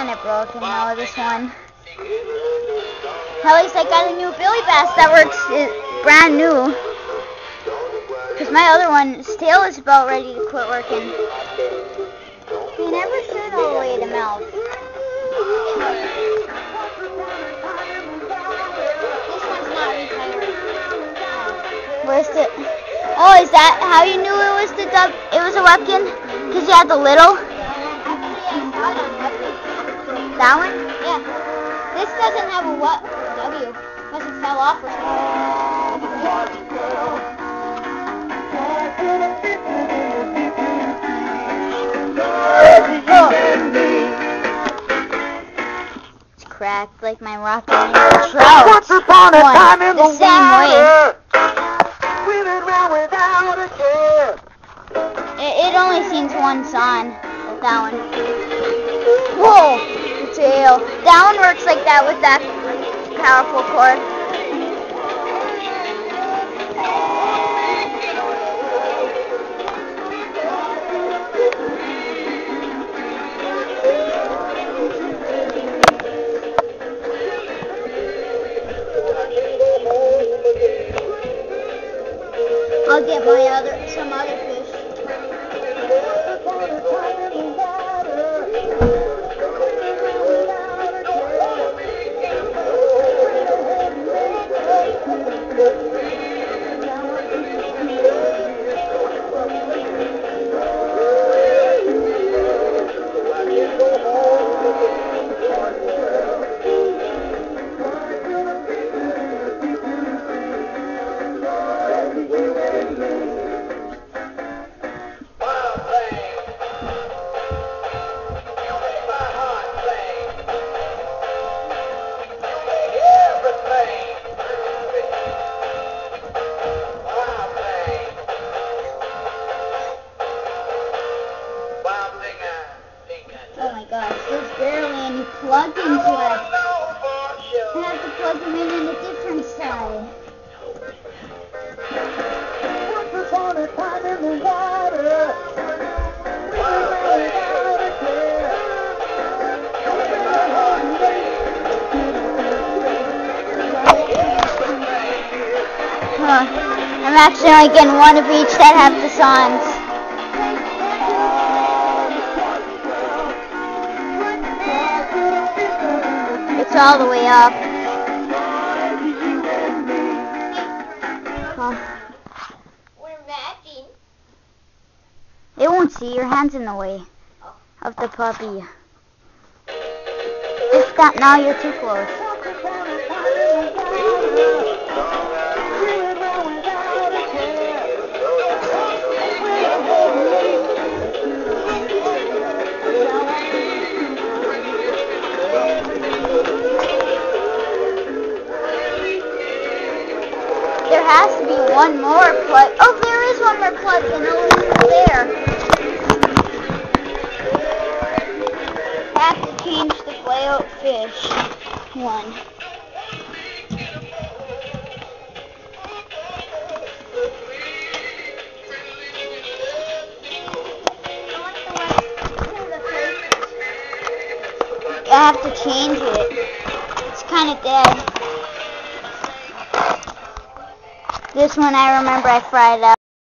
kind of broken though, this one. At least I got a new Billy Bass that works brand new. Because my other one, tail is about ready to quit working. He never should all the way to mouth. Where's the... Oh, is that how you knew it was the dub? It was a Webkin? Because you had the little? That one? Yeah. This doesn't have a what W. Unless it fell off or something. It's cracked like my rocket trout. Once upon a One, time in the the, same way. water, swimming round without a care. It, it only seems one sign. That one. Whoa! That one works like that with that powerful cord. I'll get my other some other any plug into it. I have to plug them in on a different side. In. Huh. I'm actually only getting one of each that have the songs. All the way up. We're matching. It won't see your hands in the way of the puppy. If that now you're too close. Has to be one more plug. Oh, there is one more plug in over there. Have to change the out fish. One. I have to change it. It's kind of dead. This one I remember I fried up.